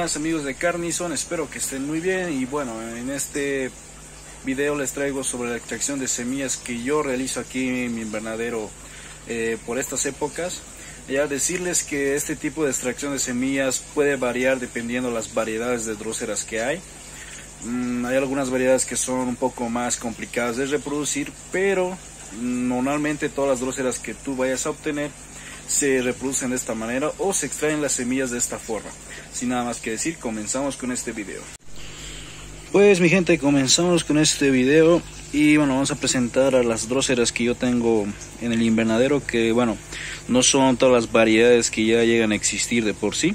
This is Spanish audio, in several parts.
amigos de Carnison, espero que estén muy bien y bueno, en este video les traigo sobre la extracción de semillas que yo realizo aquí en mi invernadero eh, por estas épocas. Ya decirles que este tipo de extracción de semillas puede variar dependiendo las variedades de dróceras que hay. Mm, hay algunas variedades que son un poco más complicadas de reproducir, pero normalmente todas las dróceras que tú vayas a obtener se reproducen de esta manera o se extraen las semillas de esta forma. Sin nada más que decir, comenzamos con este video. Pues mi gente, comenzamos con este video y bueno, vamos a presentar a las dróceras que yo tengo en el invernadero que bueno, no son todas las variedades que ya llegan a existir de por sí,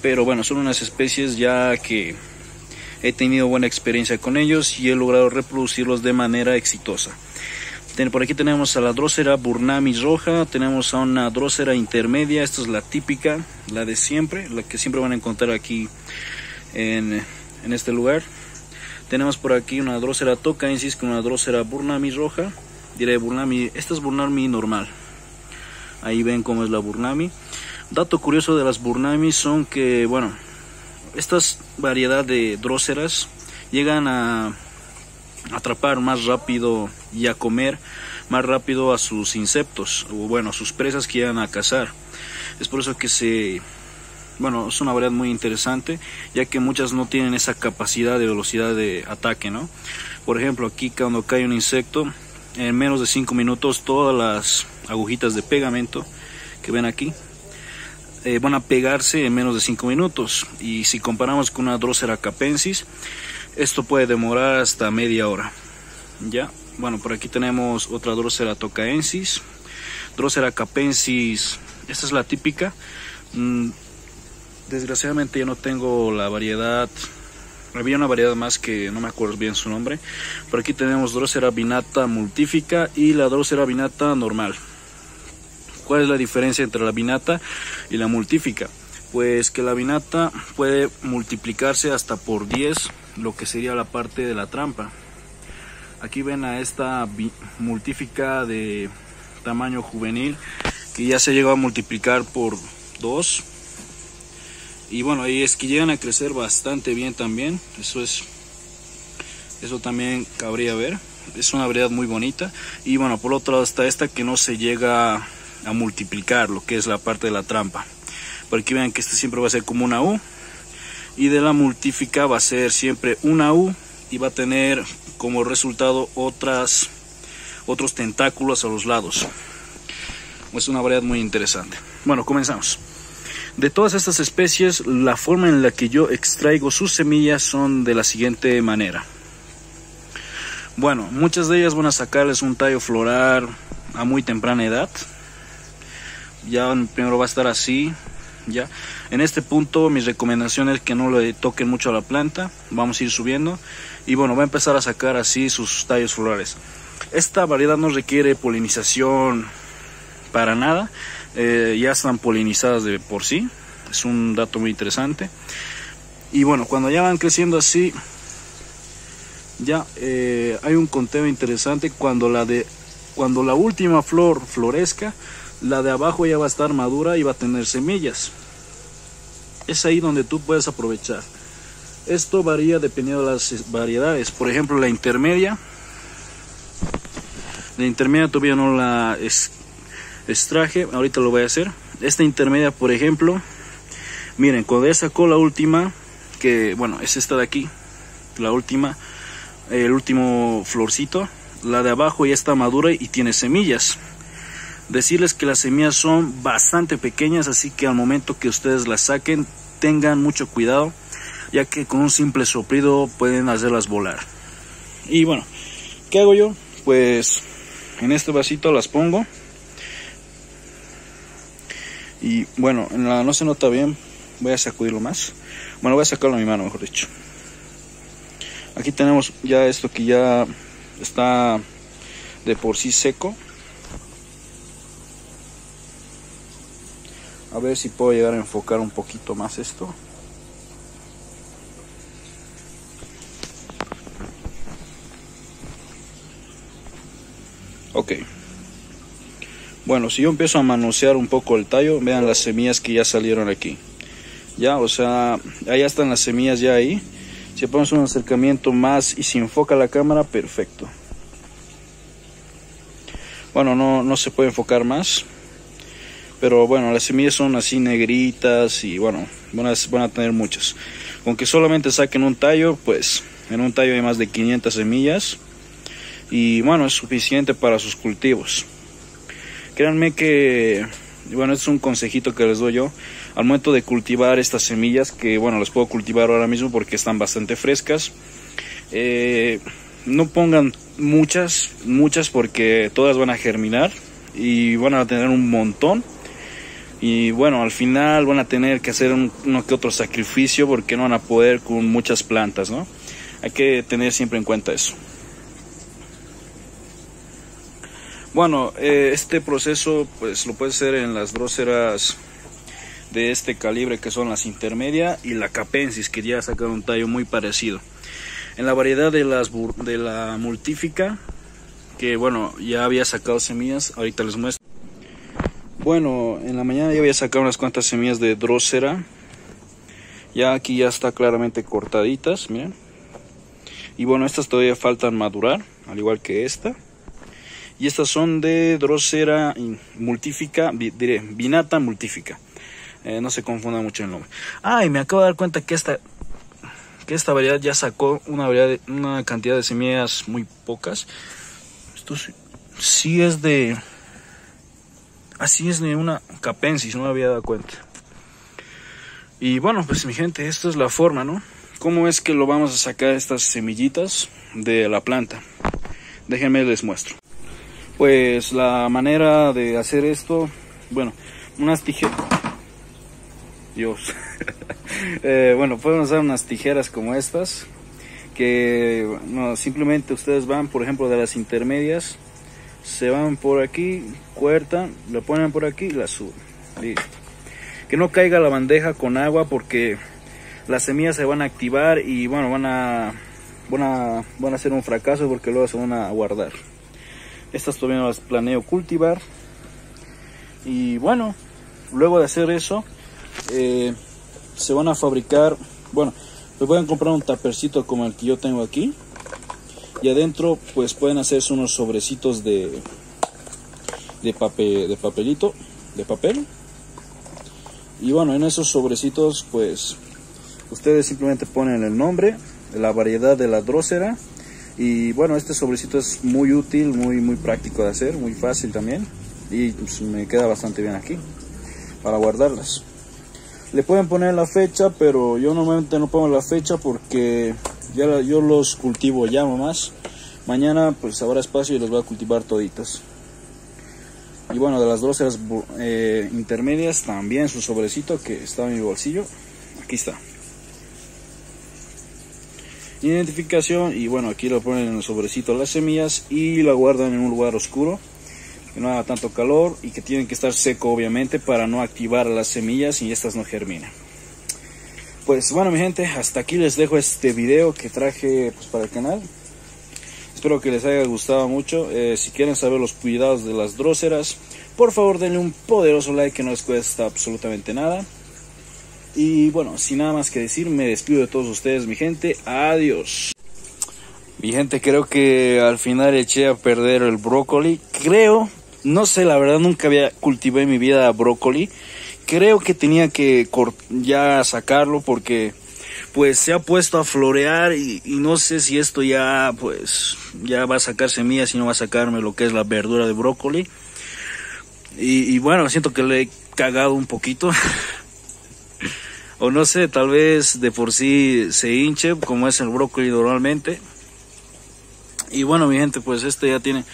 pero bueno, son unas especies ya que he tenido buena experiencia con ellos y he logrado reproducirlos de manera exitosa. Por aquí tenemos a la drócera Burnami roja, tenemos a una drócera intermedia, esta es la típica, la de siempre, la que siempre van a encontrar aquí en, este lugar. Tenemos por aquí una drócera tocaensis con una drócera Burnami roja, diré Burnami, esta es Burnami normal. Ahí ven cómo es la Burnami. Dato curioso de las Burnami son que, bueno, estas variedad de dróceras llegan a atrapar más rápido y a comer más rápido a sus insectos o bueno a sus presas que iban a cazar. Es por eso que se bueno es una variedad muy interesante ya que muchas no tienen esa capacidad de velocidad de ataque no por ejemplo aquí cuando cae un insecto en menos de 5 minutos todas las agujitas de pegamento que ven aquí eh, van a pegarse en menos de 5 minutos. Y si comparamos con una Drosera capensis esto puede demorar hasta media hora. Ya, bueno, por aquí tenemos otra Drosera tocaensis. Drosera capensis, esta es la típica. Mm, desgraciadamente ya no tengo la variedad. Había una variedad más que no me acuerdo bien su nombre. Por aquí tenemos Drosera binata multífica y la Drosera binata normal. ¿Cuál es la diferencia entre la binata y la multífica? Pues que la binata puede multiplicarse hasta por 10 lo que sería la parte de la trampa. Aquí ven a esta multífica de tamaño juvenil que ya se llegó a multiplicar por 2 y bueno ahí es que llegan a crecer bastante bien también. Eso es eso también cabría ver. Es una variedad muy bonita. Y bueno por otro lado está esta que no se llega a multiplicar lo que es la parte de la trampa por aquí vean que este siempre va a ser como una U. Y de la multífica va a ser siempre una U y va a tener como resultado otras otros tentáculos a los lados. Es una variedad muy interesante. Bueno comenzamos. De todas estas especies la forma en la que yo extraigo sus semillas son de la siguiente manera. Bueno muchas de ellas van a sacarles un tallo floral a muy temprana edad. Ya primero va a estar así ya. En este punto mi recomendación es que no le toquen mucho a la planta. Vamos a ir subiendo. Y bueno va a empezar a sacar así sus tallos florales. Esta variedad no requiere polinización para nada. Eh, ya están polinizadas de por sí. Es un dato muy interesante. Y bueno cuando ya van creciendo así ya eh, hay un conteo interesante. Cuando la de cuando la última flor florezca la de abajo ya va a estar madura y va a tener semillas. Es ahí donde tú puedes aprovechar. Esto varía dependiendo de las variedades. Por ejemplo, la intermedia. La intermedia todavía no la extraje. Ahorita lo voy a hacer. Esta intermedia, por ejemplo. Miren, cuando ya sacó la última. Que bueno, es esta de aquí. La última. El último florcito. La de abajo ya está madura y tiene semillas. Decirles que las semillas son bastante pequeñas, así que al momento que ustedes las saquen, tengan mucho cuidado, ya que con un simple soplido pueden hacerlas volar. Y bueno, ¿qué hago yo? Pues en este vasito las pongo. Y bueno, en la no se nota bien, voy a sacudirlo más. Bueno, voy a sacarlo a mi mano, mejor dicho. Aquí tenemos ya esto que ya está de por sí seco. A ver si puedo llegar a enfocar un poquito más esto. Ok. Bueno, si yo empiezo a manosear un poco el tallo, vean las semillas que ya salieron aquí. ya, o sea, allá están las semillas ya ahí. Si ponemos un acercamiento más y si enfoca la cámara, perfecto. Bueno, no, no se puede enfocar más. Pero bueno, las semillas son así negritas y bueno, van a, van a tener muchas. Aunque solamente saquen un tallo, pues en un tallo hay más de 500 semillas. Y bueno, es suficiente para sus cultivos. Créanme que, bueno, es un consejito que les doy yo. Al momento de cultivar estas semillas, que bueno, las puedo cultivar ahora mismo porque están bastante frescas. Eh, no pongan muchas, muchas porque todas van a germinar y van a tener un montón. Y bueno, al final van a tener que hacer uno que otro sacrificio porque no van a poder con muchas plantas, ¿no? Hay que tener siempre en cuenta eso. Bueno, eh, este proceso pues lo puede hacer en las dróceras de este calibre que son las intermedia y la capensis que ya sacaron un tallo muy parecido. En la variedad de las de la multífica que bueno ya había sacado semillas, ahorita les muestro. Bueno, en la mañana ya había sacado unas cuantas semillas de drócera. Ya aquí ya está claramente cortaditas, miren. Y bueno, estas todavía faltan madurar, al igual que esta. Y estas son de Drosera multífica, diré, vinata multífica. Eh, no se confunda mucho el nombre. Ah, y me acabo de dar cuenta que esta, que esta variedad ya sacó una, variedad una cantidad de semillas muy pocas. Esto sí, es de... Así es de una capensis, no me había dado cuenta. Y bueno, pues mi gente, esta es la forma, ¿no? ¿Cómo es que lo vamos a sacar estas semillitas de la planta? Déjenme les muestro. Pues la manera de hacer esto, bueno, unas tijeras. Dios. eh, bueno, pueden usar unas tijeras como estas, que simplemente ustedes van, por ejemplo, de las intermedias, se van por aquí, cortan, lo ponen por aquí y la suben. Listo. Que no caiga la bandeja con agua porque las semillas se van a activar y bueno, van a, van a, van a ser un fracaso porque luego se van a guardar. Estas todavía no las planeo cultivar. Y bueno, luego de hacer eso, eh, se van a fabricar, bueno, pues pueden comprar un tapercito como el que yo tengo aquí. Y adentro pues pueden hacerse unos sobrecitos de, de, papel, de papelito, de papel. Y bueno, en esos sobrecitos pues ustedes simplemente ponen el nombre, la variedad de la drócera y bueno, este sobrecito es muy útil, muy, muy práctico de hacer, muy fácil también. Y pues, me queda bastante bien aquí para guardarlas. Le pueden poner la fecha, pero yo normalmente no pongo la fecha porque ya yo los cultivo ya más. Mañana pues habrá espacio y los voy a cultivar toditas. Y bueno, de las dróceras eh, intermedias también su sobrecito que está en mi bolsillo. Aquí está identificación y bueno aquí lo ponen en el sobrecito las semillas y la guardan en un lugar oscuro que no haga tanto calor y que tienen que estar seco obviamente para no activar las semillas y estas no germinan pues bueno mi gente hasta aquí les dejo este video que traje pues, para el canal espero que les haya gustado mucho eh, si quieren saber los cuidados de las dróceras por favor denle un poderoso like que no les cuesta absolutamente nada y bueno, sin nada más que decir, me despido de todos ustedes, mi gente. Adiós. Mi gente, creo que al final eché a perder el brócoli. Creo, no sé, la verdad nunca había cultivado en mi vida brócoli. Creo que tenía que ya sacarlo porque pues se ha puesto a florear y, no sé si esto ya pues ya va a sacar semillas y no va a sacarme lo que es la verdura de brócoli. Y, y bueno, siento que le he cagado un poquito. o no sé, tal vez de por sí se hinche como es el brócoli normalmente. Y bueno, mi gente, pues este ya tiene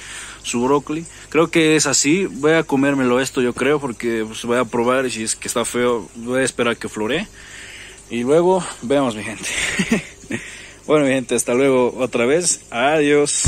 su brócoli. Creo que es así. Voy a comérmelo esto, yo creo, porque pues, voy a probar y si es que está feo, voy a esperar que flore. Y luego veamos, mi gente. bueno, mi gente, hasta luego otra vez. Adiós.